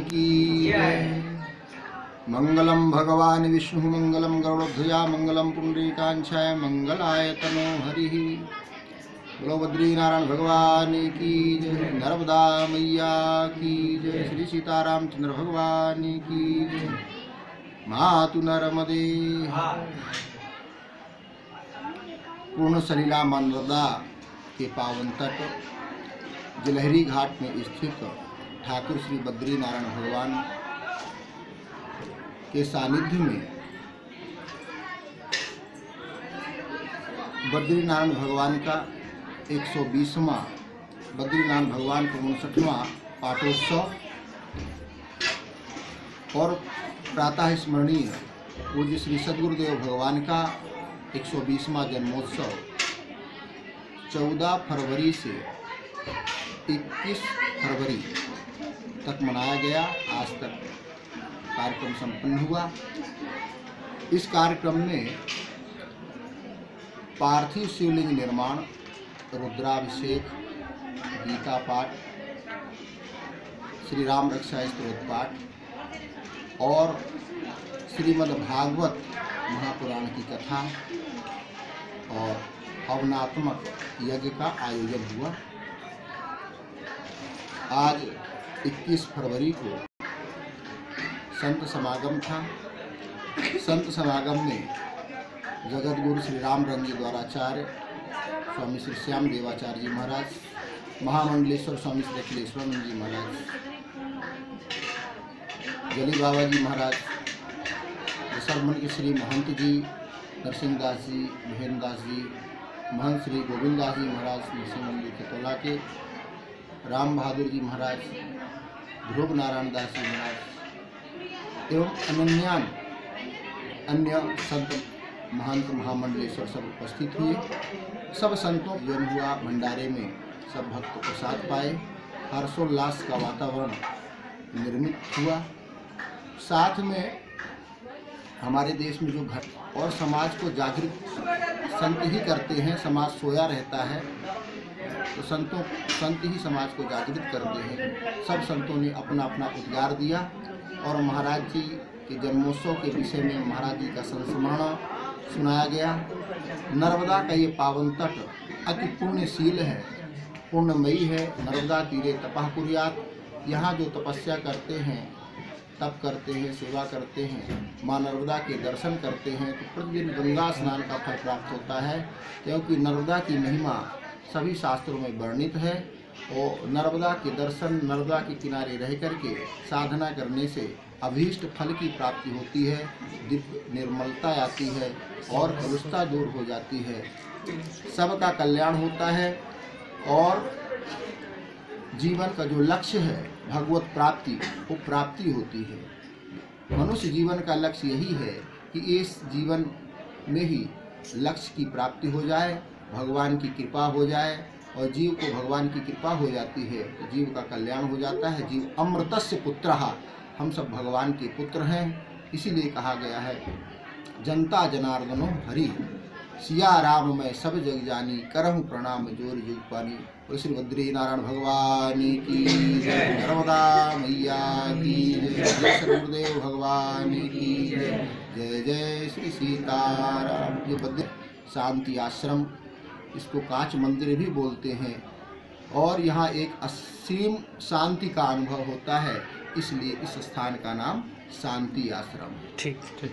की मंगलम भगवान विष्णु मंगल गरुड़ध्वजा मंगल पुंडरी पुंडरीकांक्षाय मंगलाय तनो हरि। बोलो भगवान की जय। नर्मदा मैया की जय। श्री सीतारामचंद्र भगवान की जय। मातु नर्मदे। हाँ। पूर्ण सलीला नर्मदा के पावन तट जलहरी घाट में स्थित ठाकुर श्री बद्री नारायण भगवान के सानिध्य में बद्री नारायण भगवान का 120वां बद्री नारायण भगवान का उनसठवां पाठोत्सव और प्रातः स्मरणीय पूज्य श्री सदगुरुदेव भगवान का 120वां जन्मोत्सव 14 फरवरी से 21 फरवरी तक मनाया गया। आज तक कार्यक्रम संपन्न हुआ। इस कार्यक्रम में पार्थिव शिवलिंग निर्माण, रुद्राभिषेक, गीता पाठ, श्री राम रक्षा स्त्रोत पाठ और श्रीमद् भागवत महापुराण की कथा और हवनात्मक यज्ञ का आयोजन हुआ। आज 21 फरवरी को संत समागम था। संत समागम में जगत गुरु श्री राम रंगी द्वाराचार्य स्वामी श्री श्याम देवाचार्य जी महाराज, महामंडलेश्वर स्वामी श्री अखिलेश्वरानंद जी महाराज, जली बाबा जी महाराज सरमन के श्री महंत जी नरसिंह दास जी महेंद्र दास जी, महंत श्री गोविंद दास जी महाराज नरसिंह मंदिर खतौला के राम बहादुर जी महाराज, ध्रुव नारायण दास जी महाराज, एवं अनन्यान अन्य संत महंत महामंडलेश्वर सब उपस्थित हुए। सब संतों जन हुआ भंडारे में सब भक्त प्रसाद पाए। हर्षोल्लास का वातावरण निर्मित हुआ। साथ में हमारे देश में जो घट और समाज को जागृत संत ही करते हैं, समाज सोया रहता है। तो संतों, संत ही समाज को जागृत करते हैं। सब संतों ने अपना अपना उद्गार दिया और महाराज जी के जन्मोत्सव के विषय में महाराज जी का संस्मरण सुनाया गया। नर्मदा का ये पावन तट अति पुण्यशील है पूर्णमयी है। नर्मदा तीरे तपह कुरियात यहाँ जो तपस्या करते हैं, तप करते हैं, सेवा करते हैं, माँ नर्मदा के दर्शन करते हैं तो प्रतिदिन गंगा स्नान का फल प्राप्त होता है, क्योंकि नर्मदा की महिमा सभी शास्त्रों में वर्णित है। और नर्मदा के दर्शन नर्मदा के किनारे रह करके साधना करने से अभीष्ट फल की प्राप्ति होती है, दिव्य निर्मलता आती है और कलुषता दूर हो जाती है। सबका कल्याण होता है और जीवन का जो लक्ष्य है, भगवत प्राप्ति, वो प्राप्ति होती है। मनुष्य जीवन का लक्ष्य यही है कि इस जीवन में ही लक्ष्य की प्राप्ति हो जाए भगवान की कृपा हो जाए और जीव को भगवान की कृपा हो जाती है तो जीव का कल्याण हो जाता है। जीव अमृतस्य पुत्र, हम सब भगवान के पुत्र हैं। इसीलिए कहा गया है, जनता जनार्दनो हरि। सिया राम मैं सब जग जानी, करहूँ प्रणाम ज़ोर जुग पानी। और श्री बद्री नारायण भगवान की जय। नर्मदा मैया की जय। जय भगवान की जय। जय जय श्री सीताराम। ये बद्री शांति आश्रम। इसको कांच मंदिर भी बोलते हैं। और यहाँ एक असीम शांति का अनुभव होता है, इसलिए इस स्थान का नाम शांति आश्रम ठीक ठीक।